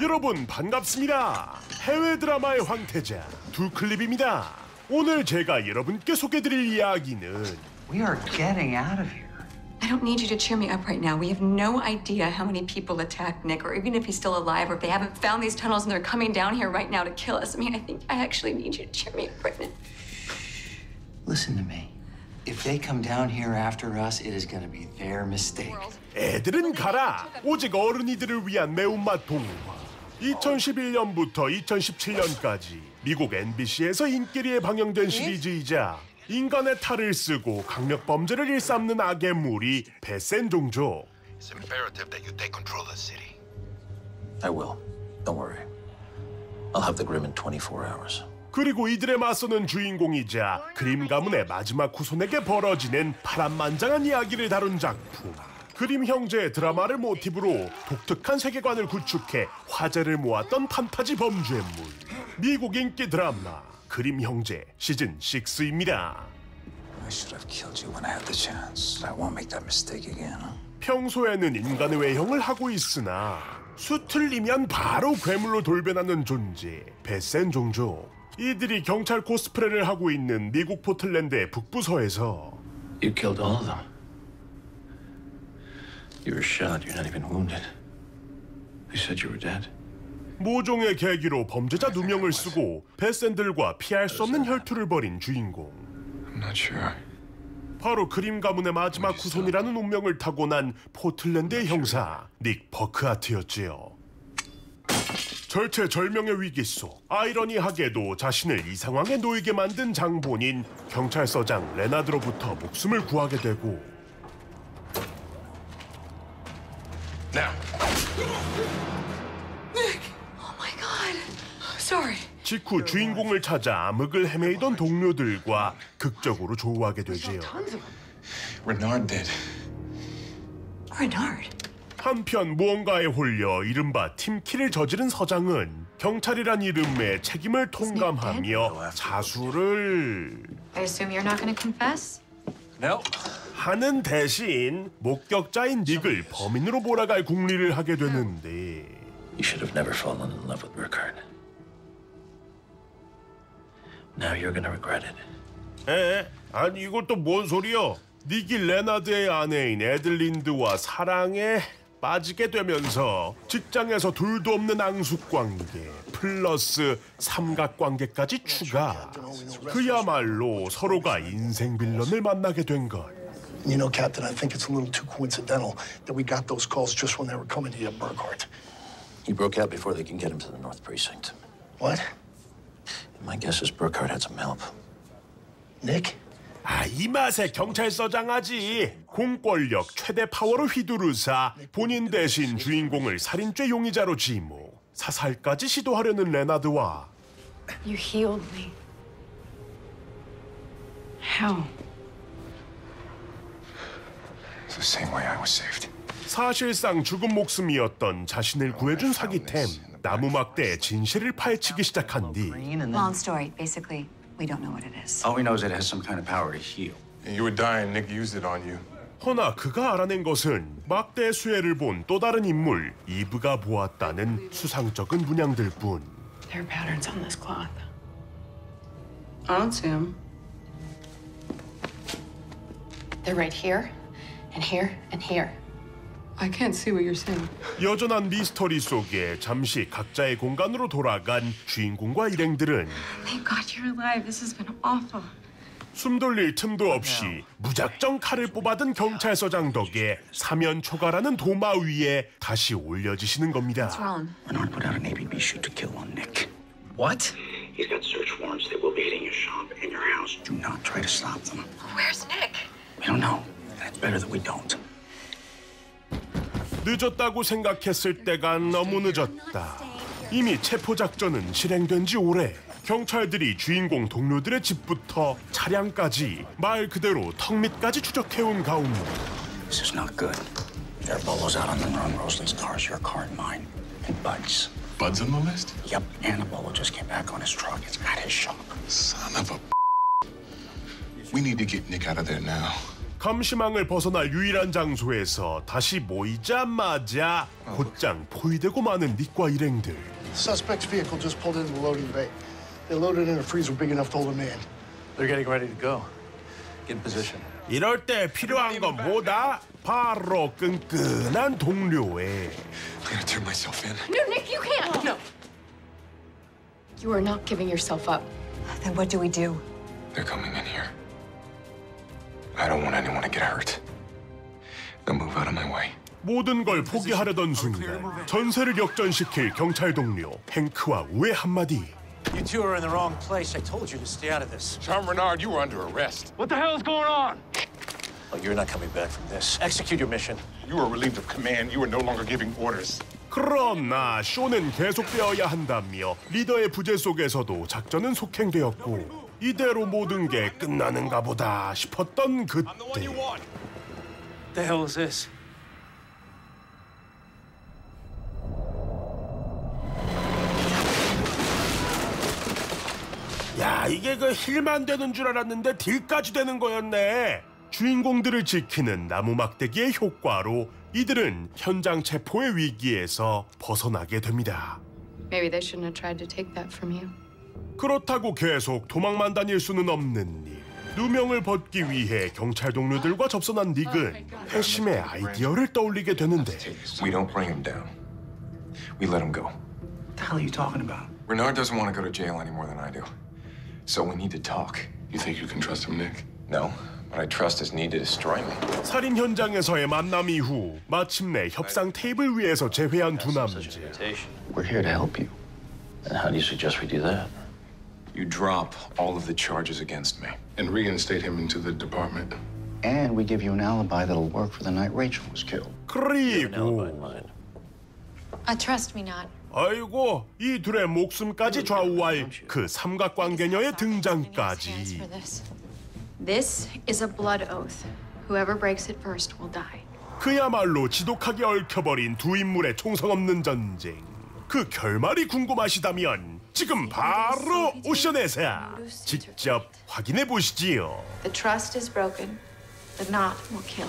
여러분 반갑습니다. 해외 드라마의 황태자 두 클립입니다. 오늘 제가 여러분께 소개드릴 이야기는 We are getting out of here. I don't need you to cheer me up right now. We have no idea how many people attacked Nick, or even if he's still alive, or if they haven't found these tunnels and they're coming down here right now to kill us. I mean, I think I actually need you to cheer me up right now. Listen to me. If they come down here after us, it is going to be their mistake. 애들은 가라. 오직 어른이들을 위한 매운맛 동화. 2011년부터 2017년까지 미국 NBC에서 인기리에 방영된 시리즈이자 인간의 탈을 쓰고 강력 범죄를 일삼는 악의 무리 배센종조. It's imperative that you take control of the city. I will. Don't worry. I'll have the Grim in 24 hours. 그리고 이들에 맞서는 주인공이자 그림 가문의 마지막 후손에게 벌어지는 파란만장한 이야기를 다룬 작품. 그림 형제의 드라마를 모티브로 독특한 세계관을 구축해 화제를 모았던 판타지 범죄물. 미국 인기 드라마 그림 형제 시즌 6입니다. I should have killed you when I had the chance. I won't make that mistake again. 평소에는 인간의 외형을 하고 있으나 수틀리면 바로 괴물로 돌변하는 존재 베센 종조 이들이 경찰 코스프레를 하고 있는 미국 포틀랜드의 북부서에서 You were shot. You're not even wounded. They said you were dead. 모종의 계기로 범죄자 두 명을 쓰고 베센들과 피할 수 없는 혈투를 벌인 주인공 I'm not sure. 바로 그림 가문의 마지막 후손이라는 운명을 타고난 포틀랜드의 형사 닉 버크하트였지요. 절체절명의 위기 속 아이러니하게도 자신을 이 상황에 놓이게 만든 장본인 경찰서장 레나드로부터 목숨을 구하게 되고 직후 주인공을 찾아 암흑을 헤매이던 동료들과 극적으로 조우하게 되지요. 한편 무언가에 홀려 이른바 팀킬을 저지른 서장은 경찰이란 이름의 책임을 통감하며 자수를 I assume you're not going to confess? No. 하는 대신 목격자인 닉을 범인으로 몰아갈 궁리를 하게 되는데 You should have never fallen in love with Burkhardt. Now you're gonna regret it. 에? 아니 이것도 뭔 소리여? 닉이 레나드의 아내인 에들린드와 사랑에 빠지게 되면서 직장에서 둘도 없는 앙숙관계 플러스 삼각관계까지 추가 그야말로 서로가 인생 빌런을 만나게 된 것. You know, Captain, I think it's a little too coincidental that we got those calls just when they were coming to you, Burkhardt. He broke out before they can get him to the North Precinct. What? My guess is Burkhardt had some help. Nick? 아, 이 맛에 경찰서장하지. 공권력 최대 파워로 휘두르사 본인 대신 주인공을 살인죄 용의자로 지목. 사살까지 시도하려는 레나드와 You healed me. How? The same way I was saved. 사실상 죽은 목숨이었던 자신을 구해준 사기템 나무 막대의 진실을 파헤치기 시작한 뒤 Long story. Basically, we don't know what it is. all we know is it has some kind of power to heal. And you were dying, Nick used it on you. 허나 그가 알아낸 것은 막대 수혜를 본 또 다른 인물 이브가 보았다는 수상쩍은 문양들 뿐 There are patterns on this cloth. I don't see him. They're right here, and here, and here. I can't see what you're saying. 여전한 미스터리 속에 잠시 각자의 공간으로 돌아간 주인공과 일행들은 Thank God you're alive. This has been awful. 숨 돌릴 틈도 없이 무작정 칼을 뽑아든 경찰서장 덕에 사면 초가라는 도마 위에 다시 올려지시는 겁니다. Wrong. Renard put out an ABB shoot to kill on Nick. What? He's got search warrants. They will be hitting your shop and your house. Do not try to stop them. Where's Nick? We don't know. And it's better that we don't. 늦었다고 생각했을 때가 너무 늦었다. 이미 체포 작전은 실행된 지 오래. 경찰들이 주인공 동료들의 집부터 차량까지 말 그대로 턱 밑까지 추적해온 가운데 This is not good. There are bolos out on the run. Rosalind's car's your car and mine. And Bud's. Bud's on the list? Yep, and a bolo just came back on his truck. It's at his shop. Son of a. We need to get Nick out of there now. 감시망을 벗어날 유일한 장소에서 다시 모이자마자 곧장 포위되고 마는 닉과 일행들. Suspect's vehicle just pulled into the loading bay. They loaded in a freezer big enough to hold a man. They're getting ready to go. Get in position. 이럴 때 필요한 건 뭐다? 바로 끈끈한 동료애. I'm gonna turn myself in. No, Nick, you can't. No. You are not giving yourself up. Then what do we do? They're coming in here. I don't want anyone to get hurt. They'll move out of my way. 모든 걸 포기하려던 순간 전세를 역전시킬 경찰 동료 행크와 우의 한마디. You two are in the wrong place. I told you to stay out of this. John Renard, you were under arrest. Oh, you're not coming back from this. Execute your mission. You were relieved of command. You were no longer giving orders. 그러나 쇼는 계속되어야 한다며 리더의 부재 속에서도 작전은 속행되었고 이대로 모든 게 끝나는가 보다 싶었던 그때 The hell is this? 야 이게 그 힐만 되는 줄 알았는데 딜까지 되는 거였네 주인공들을 지키는 나무 막대기의 효과로 이들은 현장 체포의 위기에서 벗어나게 됩니다 Maybe they shouldn't have tried to take that from you. 그렇다고 계속 도망만 다닐 수는 없는 닉 누명을 벗기 위해 경찰 동료들과 접선한 닉은 회심의 아이디어를 떠올리게 되는데 We don't bring him down. We let him go. What the hell are you talking about? Renard doesn't want to go to jail any more than I do. So we need to talk. You think you can trust him, Nick? No, but I trust his need to destroy me. 살인 현장에서의 만남 이후 마침내 협상 테이블 위에서 재회한 두 남자 We're here to help you. And how do you suggest we do that? You drop all of the charges against me. and reinstate him into the department. And we give you an alibi that'll work for the night Rachel was killed. 그리고. Uh, trust me not. 아이고 이 둘의 목숨까지 좌우할 그 삼각관계녀의 등장까지 this. This is a blood oath. Whoever breaks it first will die. 그야말로 지독하게 얽혀버린 두 인물의 총성 없는 전쟁 그 결말이 궁금하시다면 지금 바로 오션에서 직접 확인해 보시지요. The trust is broken. The knot will kill.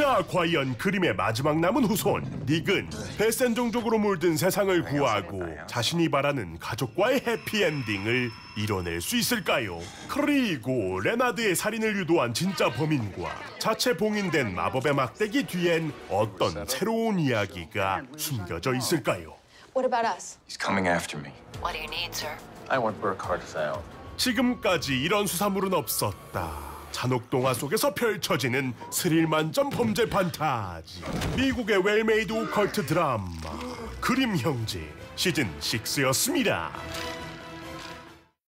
자, 과연 그림의 마지막 남은 후손 닉은 베센 종족으로 물든 세상을 구하고 자신이 바라는 가족과의 해피엔딩을 이뤄낼 수 있을까요? 그리고 레나드의 살인을 유도한 진짜 범인과 자체 봉인된 마법의 막대기 뒤엔 어떤 새로운 이야기가 숨겨져 있을까요? What about us? He's coming after me. What do you need, sir? I want Burkhardt found. 지금까지 이런 수사물은 없었다. 잔혹 동화 속에서 펼쳐지는 스릴 만점 범죄 판타지. 미국의 well-made 오컬트 드라마 그림 형제 시즌 6였습니다.